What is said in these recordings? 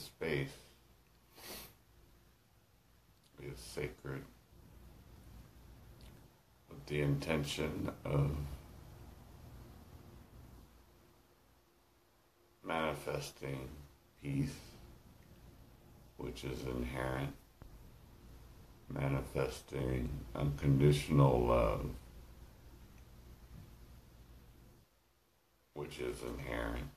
this space is sacred with the intention of manifesting peace, which is inherent, manifesting unconditional love, which is inherent,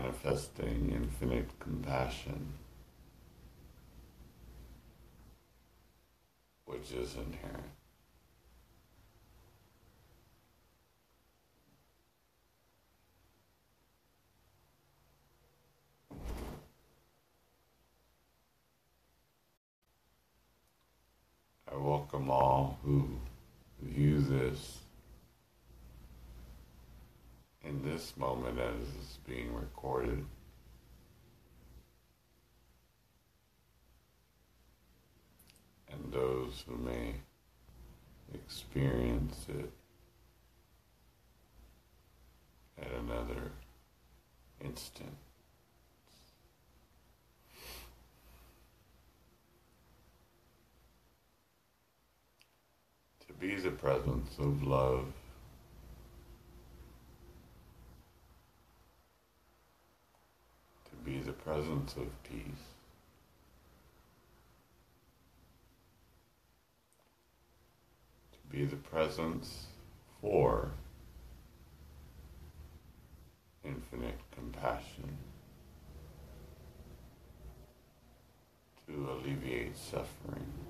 manifesting infinite compassion, which is inherent. I welcome all who view this in this moment as it's being recorded. And those who may experience it at another instant. To be the presence of love be the presence of peace. To be the presence for infinite compassion. To alleviate suffering.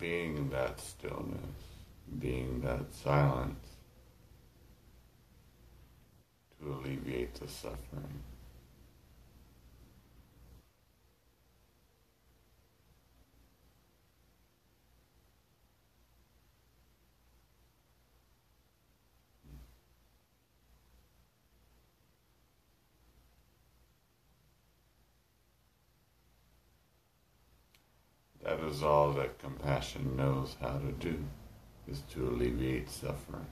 Being that stillness, being that silence to alleviate the suffering. That is all that compassion knows how to do, is to alleviate suffering.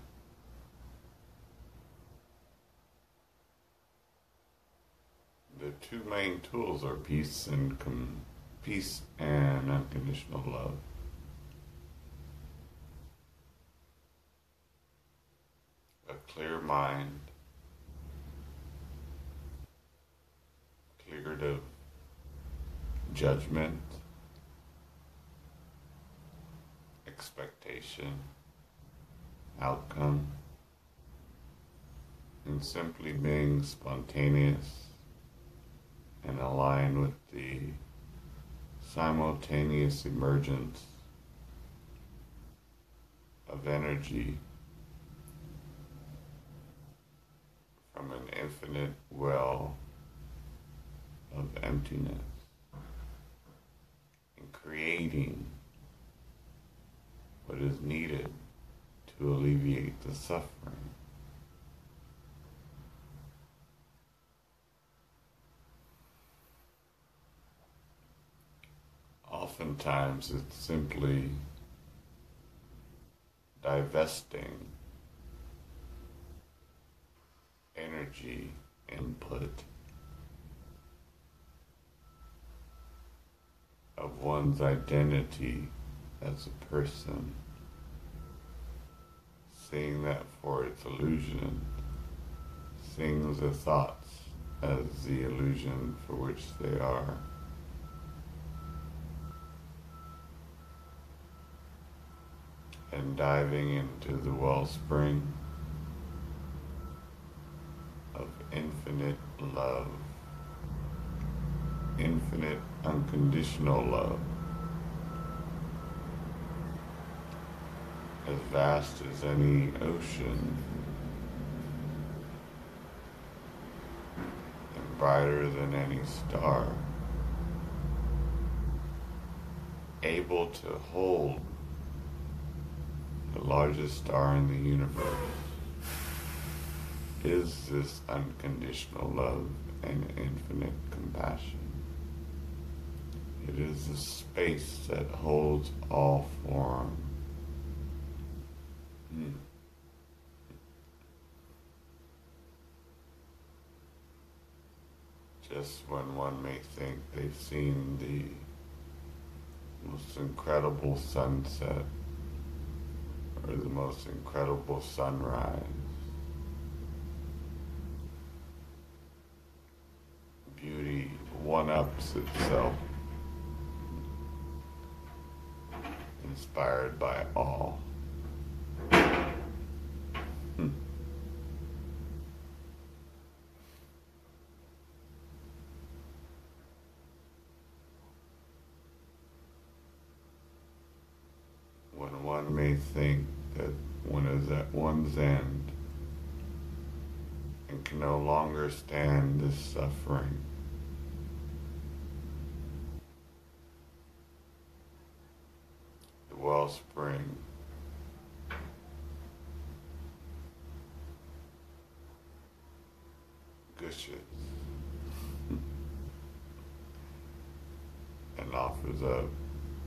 The two main tools are peace and com- peace and unconditional love. A clear mind, cleared of judgment, expectation, outcome, and simply being spontaneous and aligned with the simultaneous emergence of energy from an infinite well of emptiness and creating what is needed to alleviate the suffering. Oftentimes it's simply divesting energy input of one's identity as a person, seeing that for its illusion, seeing the thoughts as the illusion for which they are. And diving into the wellspring of infinite love, infinite unconditional love. As vast as any ocean and brighter than any star, able to hold the largest star in the universe is this unconditional love and infinite compassion. It is the space that holds all form. Hmm. Just when one may think they've seen the most incredible sunset or the most incredible sunrise, beauty one-ups itself, inspired by awe. Hmm. When one may think that one is at one's end and can longer this suffering. The wellspring gushes and offers up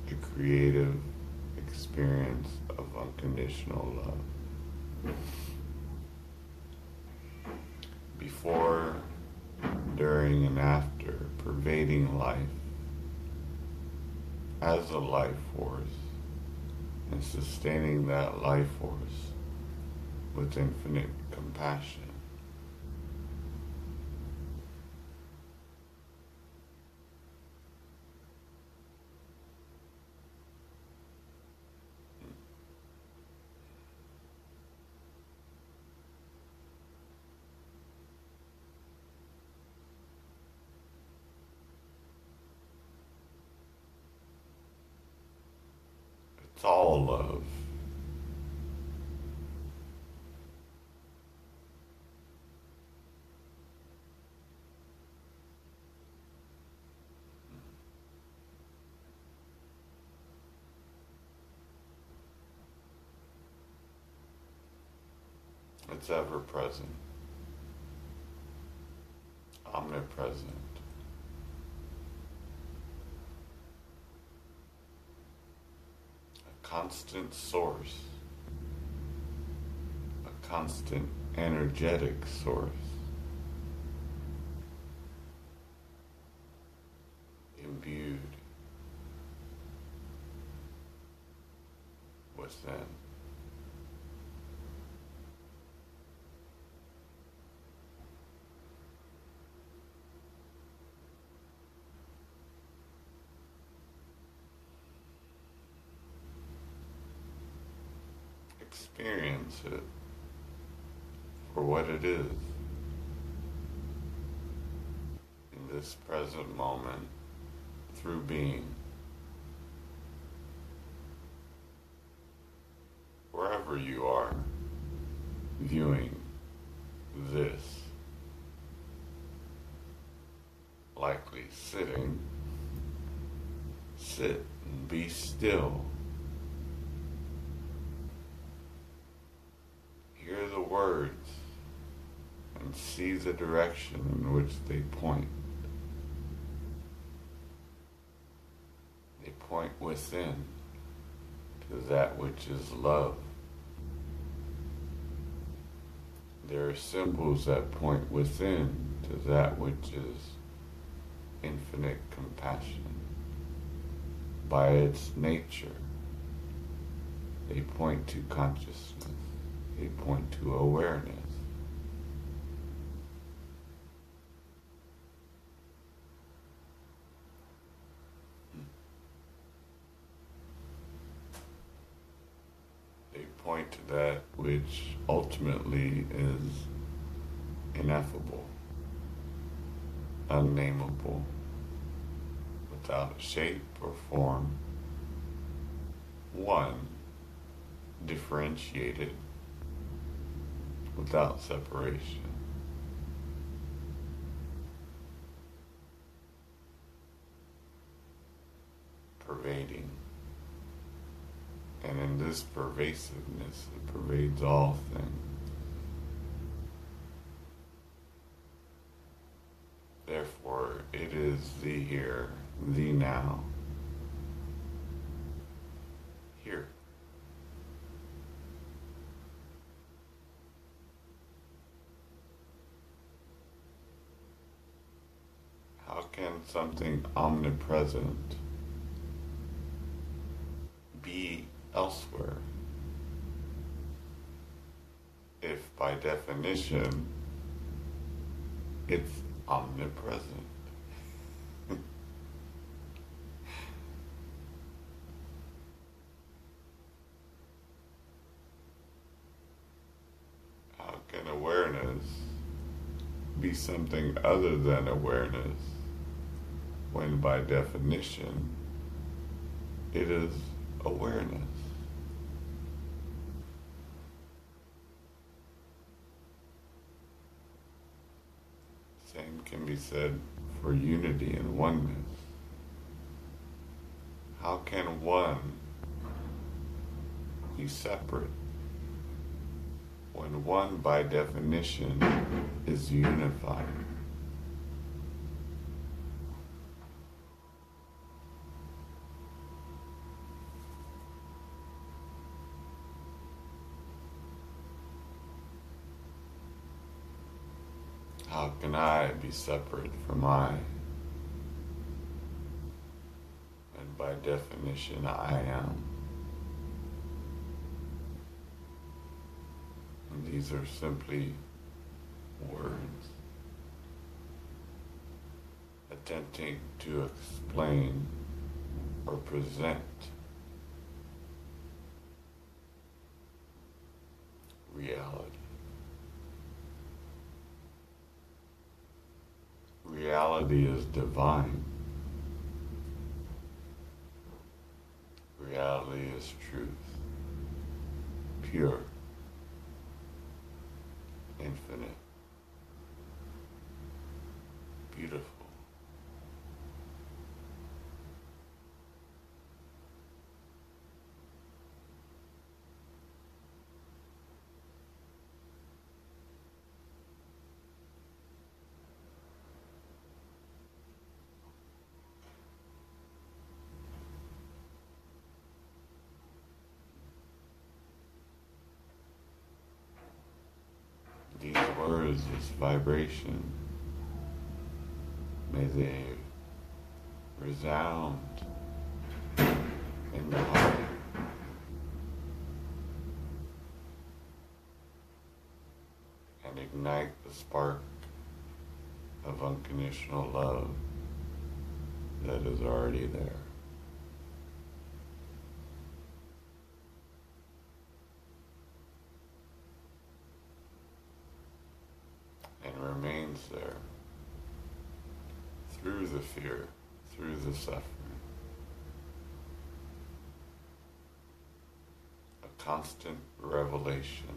a creative experience of unconditional love. Before, during, and after, pervading life as a life force and sustaining that life force with infinite compassion. It's all love. It's ever present, omnipresent. A constant source, a constant energetic source. Imbued within. experience it for what it is in this present moment through being. Wherever you are viewing this, likely sitting, sit and be still. hear the words and see the direction in which they point. They point within to that which is love. There are symbols that point within to that which is infinite compassion. By its nature, they point to consciousness they point to awareness. They point to that which ultimately is ineffable, unnameable, without shape or form. One, differentiated without separation. Pervading. And in this pervasiveness, it pervades all things. Therefore, it is the here, the now. Here. How can something omnipresent? Elsewhere if by definition it's omnipresent? How can awareness be something other than awareness when by definition it is awareness? Can be said for unity and oneness. How can one be separate when one by definition is unified? How can I be separate from I? And by definition, I am. And these are simply words attempting to explain or present reality. Reality is divine. Reality is truth, pure, infinite, beautiful. These this vibration, may they resound in the heart. And ignite the spark of unconditional love that is already there. and remains there through the fear, through the suffering. A constant revelation.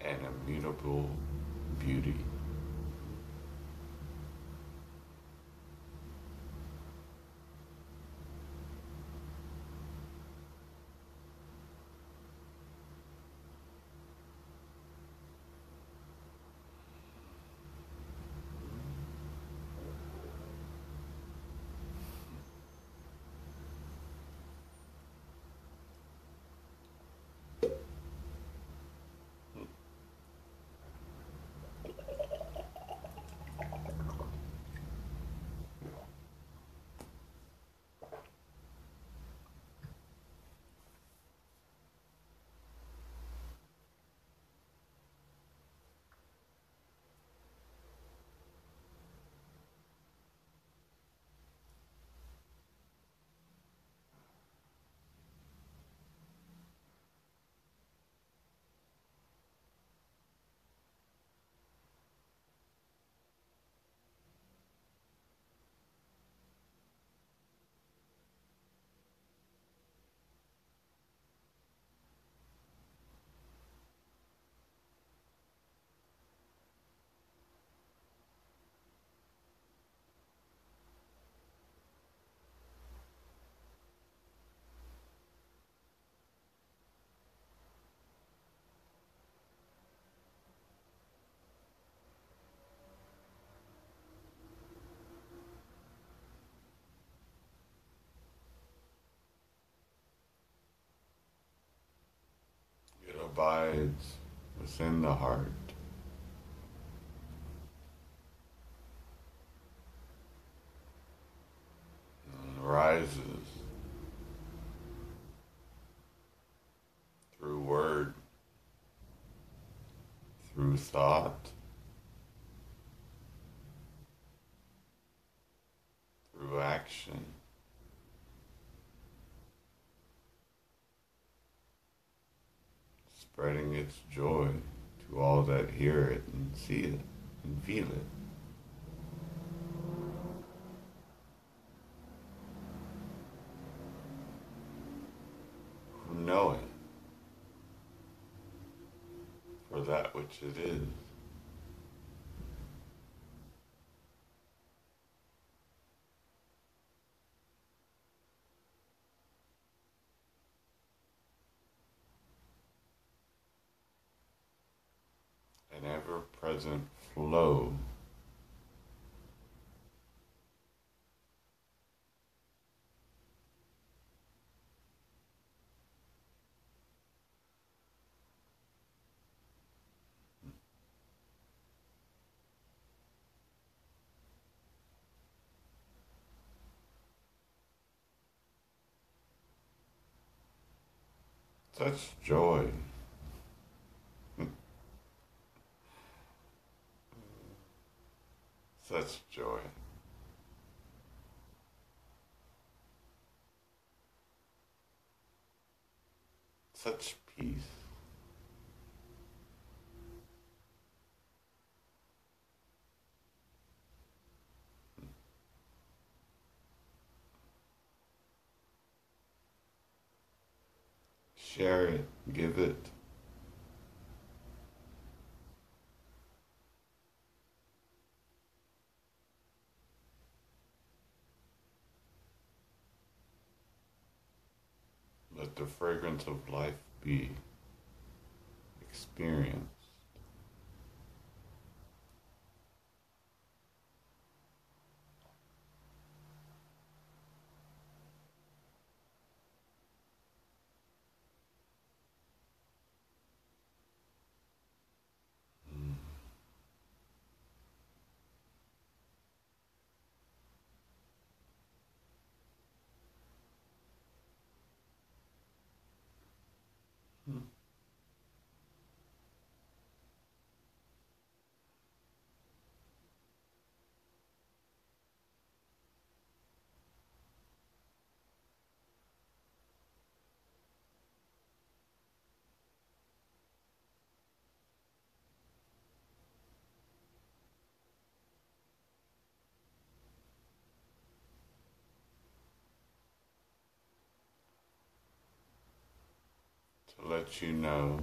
And immutable beauty. Abides within the heart. rises through word, through thought, through action. Its joy to all that hear it and see it and feel it. Who know it for that which it is. an present flow. Such joy. Such joy. Such peace. Share it, give it. Let the fragrance of life be experienced. To let you know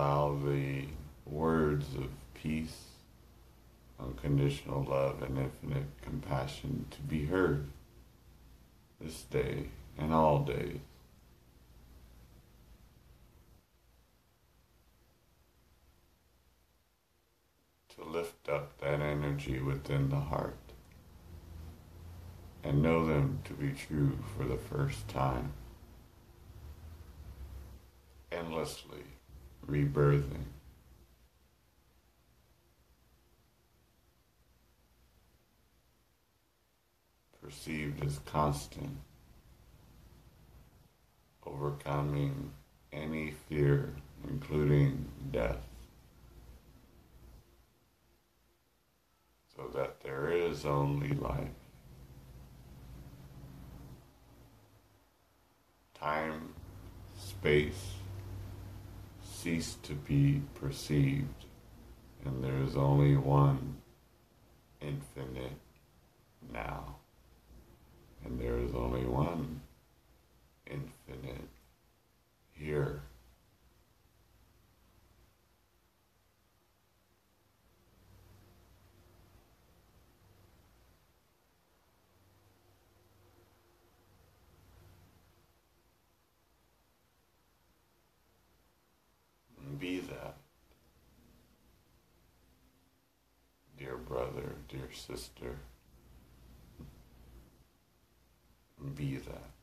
allow the words of peace, unconditional love, and infinite compassion to be heard this day and all days. To lift up that energy within the heart and know them to be true for the first time. Endlessly rebirthing. Perceived as constant, overcoming any fear, including death. So that there is only life. Time, space cease to be perceived, and there is only one infinite now. And there is only one infinite here. be that. Dear brother, dear sister, be that.